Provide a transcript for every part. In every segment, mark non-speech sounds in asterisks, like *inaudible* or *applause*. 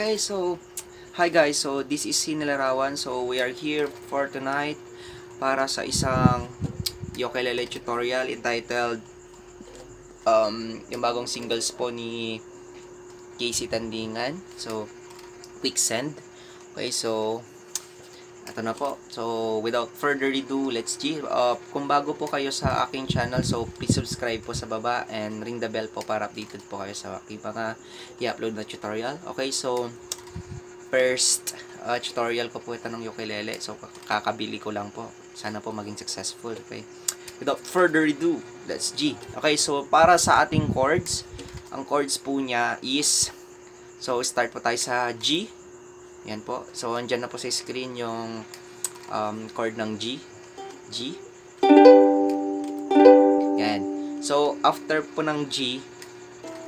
Okay, so, hi guys. So, this is Sinilarawan. So, we are here for tonight para sa isang ukulele tutorial entitled um, yung bagong singles po ni Casey Tandingan. So, Quicksand. Okay, so, ito na po. So, without further ado, let's G. Uh, kung bago po kayo sa aking channel, so please subscribe po sa baba and ring the bell po para updated po kayo sa aking mga i-upload na tutorial. Okay, so, first uh, tutorial ko po ito ng ukulele. So, kakabili ko lang po. Sana po maging successful. Okay. Without further ado, let's G. Okay, so para sa ating chords, ang chords po niya is, so start po tayo sa G. Yan po. So, andyan na po sa screen yung um, chord ng G. G. Yan. So, after po ng G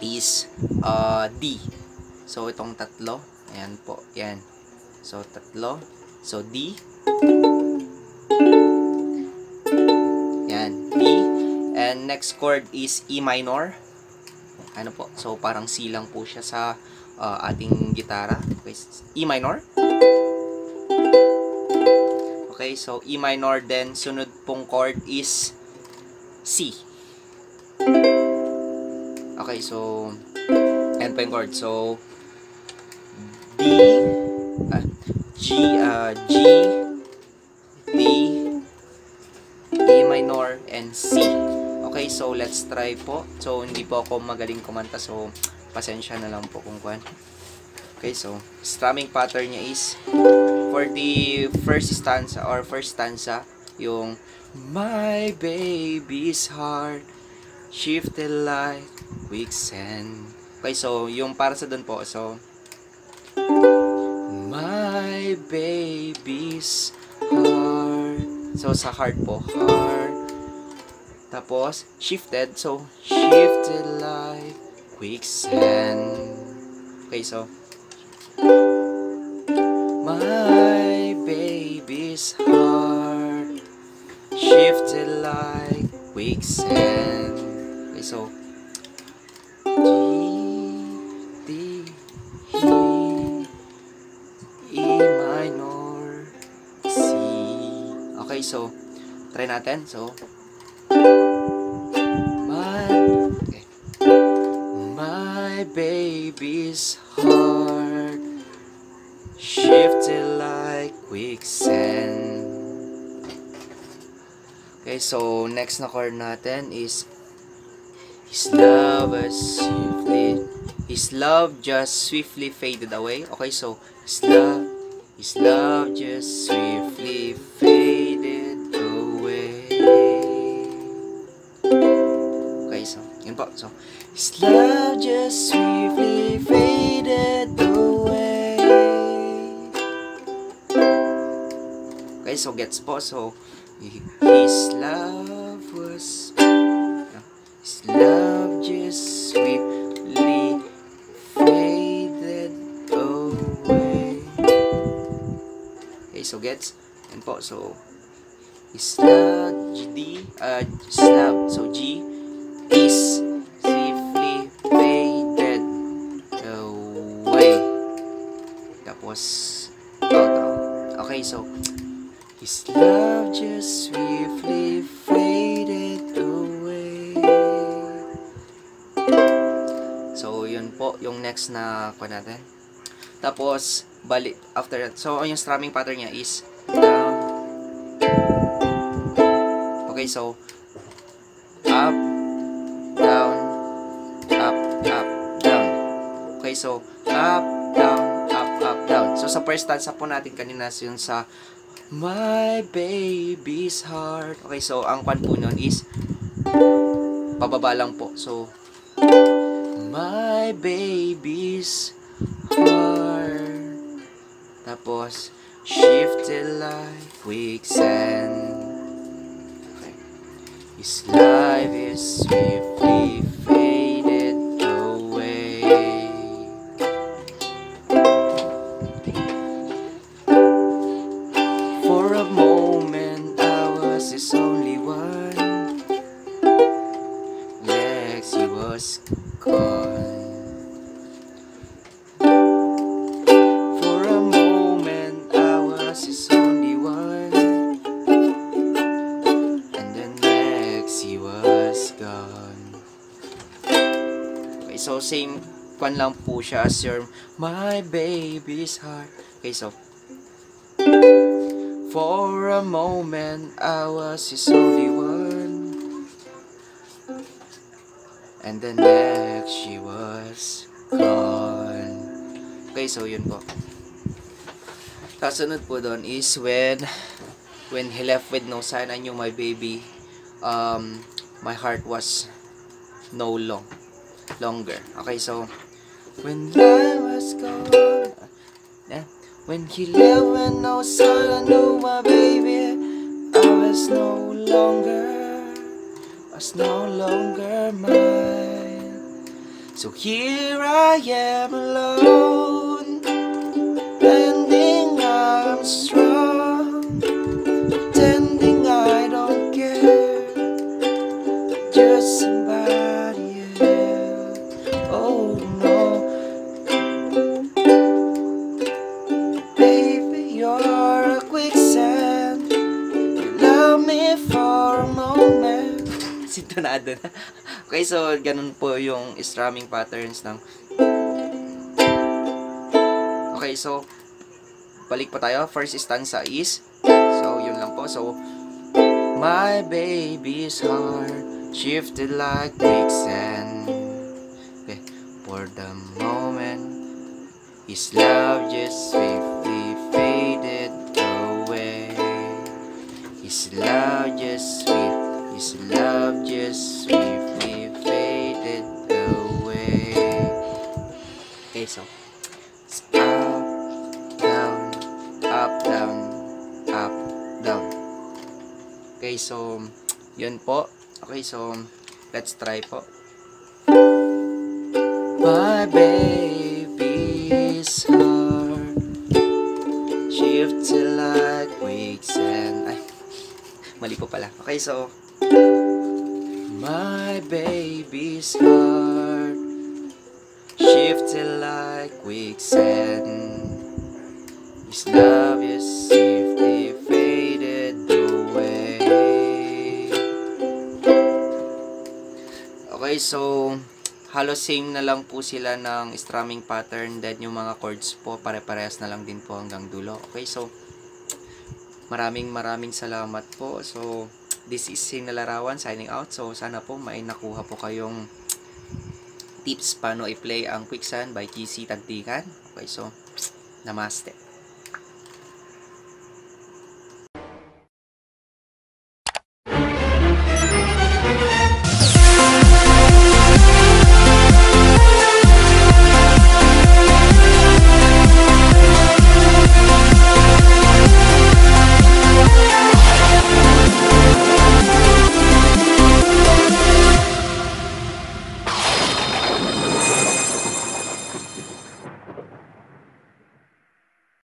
is uh, D. So, itong tatlo. Ayan po. Yan. So, tatlo. So, D. Yan. D. And next chord is E minor. Ano po? So, parang C lang po siya sa uh, ating gitara. Okay, E minor. Okay, so E minor then sunod pong chord is C. Okay, so and pa yung chord. So D uh, G uh, G D E minor and C. Okay, so let's try po. So hindi po ako magaling kumanta so pasensya na lang po kung kwan. Okay, so, strumming pattern niya is, for the first stanza, or first stanza, yung, My baby's heart, shifted like quicksand. Okay, so, yung para sa dun po, so, My baby's heart. So, sa heart po, heart. Tapos, shifted, so, shifted like quicksand. Okay, so My baby's heart shifted like quicksand. Okay, so D, D, E, E minor, C. Okay, so try natin. So baby's heart shifted like quicksand. Okay, so next na chord natin is His love as swiftly His love just swiftly faded away. Okay, so His love His love just swiftly faded so yun. So His love just swiftly faded away. Okay, so gets po. So, His love was... His love just swiftly faded away. Okay, so gets. Yan po. So, His love, D, uh, His love. So, G tapos. Okay, so His love just swiftly faded away. So, yun po yung next na ko natin. Tapos, balik after that. So, yung strumming pattern niya is down. Okay, so up, down, up, up, down. Okay, so up, down, down. So, sa first stanza po natin kanina, yun sa My baby's heart. Okay, so, ang kwan po nun is pababa lang po. So, My baby's heart. Tapos, shifted like quicksand. Okay. His life is swiftly she was gone. Okay, so same kwan lang po siya as your my baby's heart. Okay, so For a moment, I was his only one. And the next, she was gone. Okay, so yun po. Kasunod po doon is when when he left with no sign, I knew my baby um, my heart was no long, longer. Okay, so when I was gone, yeah, when he left with no sign, I knew my baby, I was no longer, was no longer mine. So here I am Sintonado na. *laughs* Okay, so ganun po yung strumming patterns ng Okay, so balik pa tayo. First stanza is so yun lang po. So my baby's heart shifted like quicksand. Okay, for the moment his love just swiftly faded away. His love just swift, his love just swiftly faded away. Okay, so up, down, up, down, up, down. Okay, so yun po. Okay, so let's try po. My baby's heart shifted like quicksand. Ay, mali po pala. Okay, so My baby's heart shifted like quicksand. His love is safely faded away. Okay, so halos same na lang po sila ng strumming pattern then yung mga chords po pare-parehas na lang din po hanggang dulo. Okay, so maraming maraming salamat po. So this is Sinalarawan signing out. So sana po may nakuha po kayong tips paano i-play ang Quicksand by GC Tagtikan. Okay, so namaste.